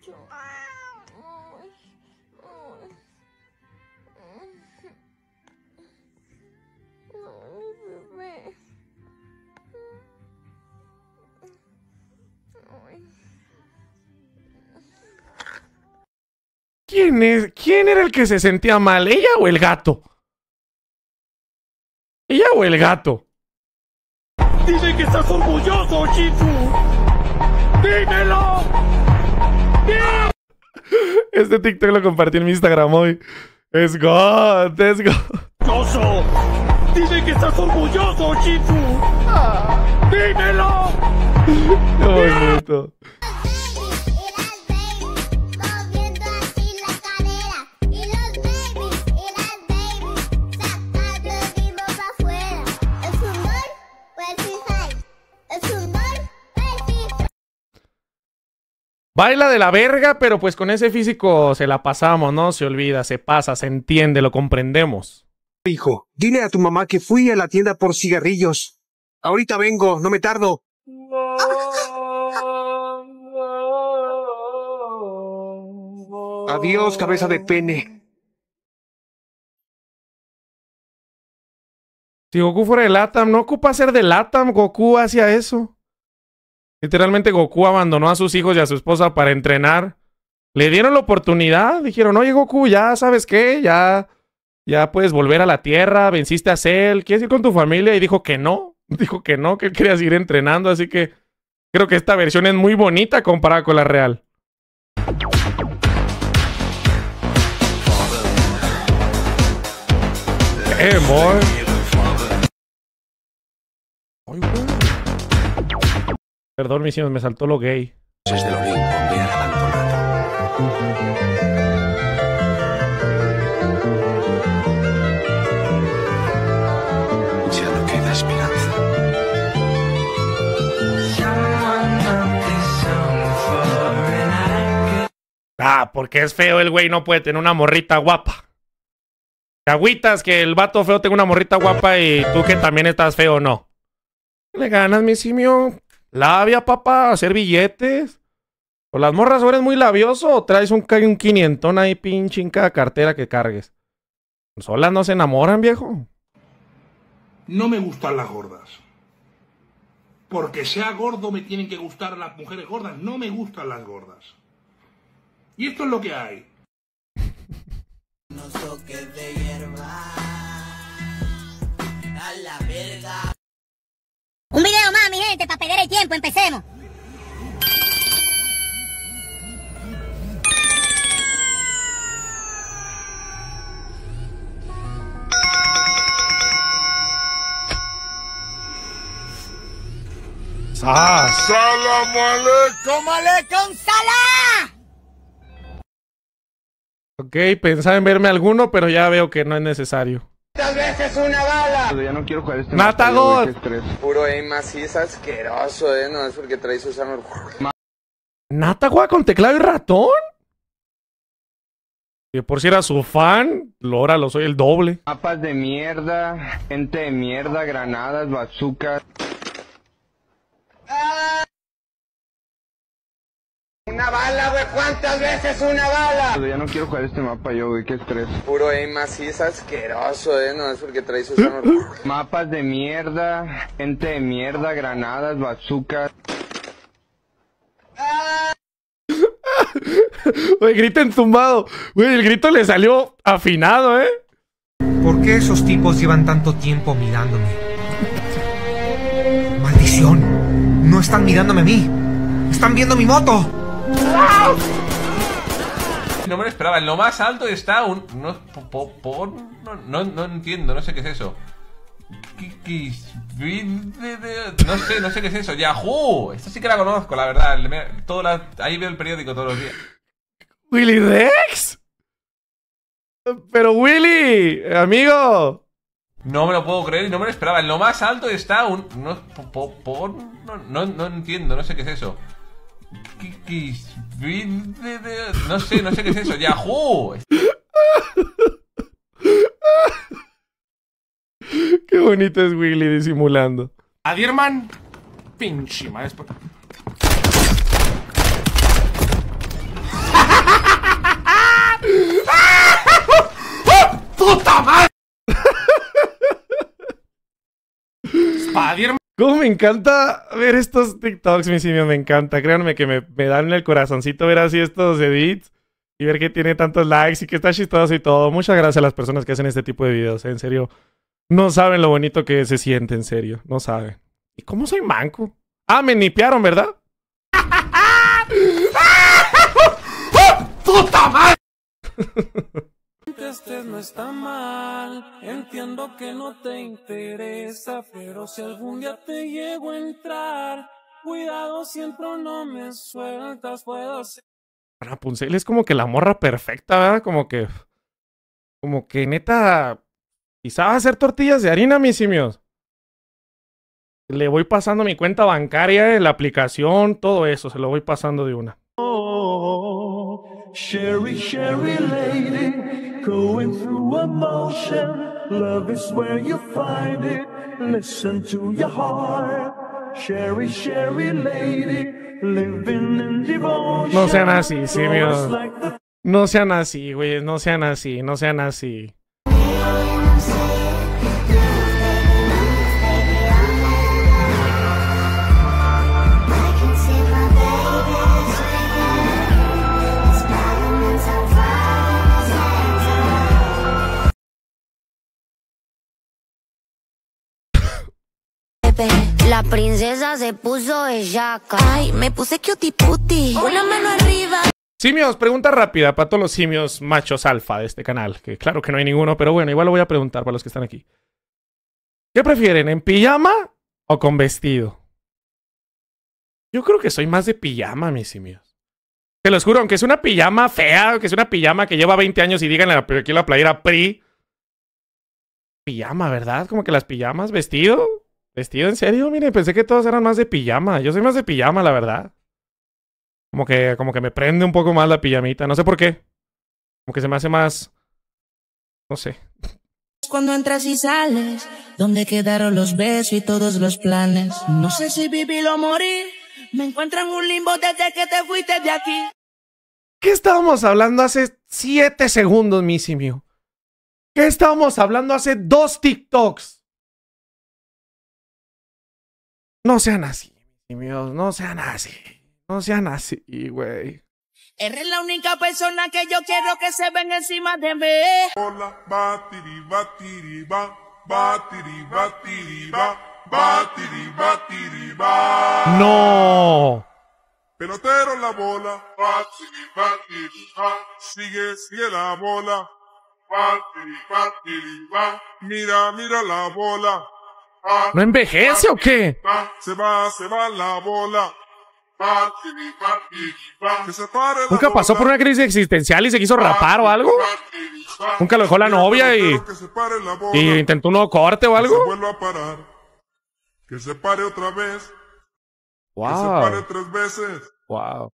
mucho. Ay, ay. Ay, bebé. ¿Quién es? ¿Quién era el que se sentía mal? ¿Ella o el gato? ¿Ella o el gato? Dime que estás orgulloso, Chifu. Dímelo. Este TikTok lo compartí en mi Instagram hoy. Es God, es God. Dime que estás orgulloso, Chifu. Dímelo. Qué bonito. Baila de la verga, pero pues con ese físico se la pasamos, ¿no? Se olvida, se pasa, se entiende, lo comprendemos. Hijo, dile a tu mamá que fui a la tienda por cigarrillos. Ahorita vengo, no me tardo. Adiós, cabeza de pene. Si Goku fuera de Latam, no ocupa ser de Latam, Goku hacía eso. Literalmente Goku abandonó a sus hijos y a su esposa para entrenar. Le dieron la oportunidad, dijeron, oye Goku, ya sabes qué, ya, ya puedes volver a la Tierra, venciste a Cell, ¿quieres ir con tu familia? Y dijo que no, dijo que no, que él quería seguir entrenando, así que creo que esta versión es muy bonita comparada con la real. Perdón, hijos, me saltó lo gay. Desde el Olimpo me han abandonado. Ya no queda esperanza. Ah, porque es feo el güey, no puede tener una morrita guapa. Te agüitas que el vato feo tenga una morrita guapa y tú que también estás feo, no. Le ganas, mi simio. Labia, papá, hacer billetes. O las morras, o eres muy labioso o traes un, quinientón ahí pinche en cada cartera que cargues. Solas no se enamoran, viejo. No me gustan las gordas. Porque sea gordo me tienen que gustar las mujeres gordas. No me gustan las gordas. Y esto es lo que hay. un ¡Ah! con Salah Ok, pensaba en verme alguno, pero ya veo que no es necesario. Ya no quiero jugar este Mata mapa, yo, güey, God. qué estrés. Puro aim así es asqueroso, eh. No es porque traes sus armas. ¿Nata juega con teclado y ratón? Que por si era su fan, ahora lo soy el doble. Mapas de mierda, gente de mierda, granadas, bazookas. Una bala, güey. ¿Cuántas veces una bala? Ya no quiero jugar este mapa yo, güey, qué estrés. Puro aim así es asqueroso, eh. No es porque traes sus armas. Mapas de mierda, gente de mierda, granadas, bazookas. Güey, grita entumbado. Güey, el grito le salió afinado, ¿eh? ¿Por qué esos tipos llevan tanto tiempo mirándome? ¡Maldición! No están mirándome a mí. Están viendo mi moto. No me lo esperaba. En lo más alto está un. No, po- po- po- no, no, no entiendo, no sé qué es eso. No sé, no sé qué es eso. Yahoo. Esta sí que la conozco, la verdad. Todo la- ahí veo el periódico todos los días. ¿Willy Rex? Pero Willy, amigo. No me lo puedo creer y no me lo esperaba. En lo más alto está un. Po- no, no, no entiendo, no sé qué es eso. No sé, no sé qué es eso. ¡Yahoo! Qué bonito es Wiggly disimulando. Adierman, pinche madre. ¡Ah! ¡Puta madre! Spadirman. ¿Cómo me encanta ver estos TikToks, mis simios? Me encanta. Créanme que me, me dan el corazoncito ver así estos edits y ver que tiene tantos likes y que está chistoso y todo. Muchas gracias a las personas que hacen este tipo de videos. En serio, no saben lo bonito que se siente, en serio. No saben. ¿Y cómo soy manco? Ah, me nipearon, ¿verdad? ¡Puta madre! Este no está mal, entiendo que no te interesa, pero si algún día te llego a entrar, cuidado siempre no me sueltas, puedo ser. Rapunzel es como que la morra perfecta, ¿verdad? Como que. Como que neta. Quizá va a hacer tortillas de harina, mis simios. Le voy pasando mi cuenta bancaria, la aplicación, todo eso, se lo voy pasando de una. Sherry, Sherry lady, going through emotion. Love is where you find it. Listen to your heart. Sherry, Sherry lady, living in devotion. No sean así, like the No sean así, güey. No sean así, no sean así. La princesa se puso bellaca. Ay, me puse cutie puti. Una mano arriba. Simios, pregunta rápida para todos los simios machos alfa de este canal. Que claro que no hay ninguno, pero bueno, igual lo voy a preguntar para los que están aquí. ¿Qué prefieren, en pijama o con vestido? Yo creo que soy más de pijama, mis simios. Te los juro, aunque es una pijama fea, que es una pijama que lleva 20 años y díganle aquí la playera PRI. Pijama, ¿verdad? Como que las pijamas, vestido. ¿Vestido en serio? Mire, pensé que todos eran más de pijama. Yo soy más de pijama, la verdad. Como que, como que me prende un poco más la pijamita. No sé por qué. Como que se me hace más. No sé. Cuando entras y sales, ¿dónde quedaron los besos y todos los planes? No sé si vivir o morir. Me encuentro en un limbo desde que te fuiste de aquí. ¿Qué estábamos hablando hace 7 segundos, mi simio? ¿Qué estábamos hablando hace dos TikToks? No sean así, simios. No sean así. No sean así, güey. Eres la única persona que yo quiero que se ven encima de mí. Hola, batiri, batiri, ba, batiri, batiri, ba, batiri, batiri, ba. No. Pelotero la bola, batiri, batiri, ba, sigue, sigue la bola, batiri, batiri, ba, mira, mira la bola. ¿No envejece o qué? Se va, se va la bola. ¿Nunca pasó por una crisis existencial y se quiso rapar o algo? ¿Nunca lo dejó la novia y, intentó un nuevo corte o algo? vuelva a parar. Que se pare otra vez. Que se pare Wow. tres veces. Wow.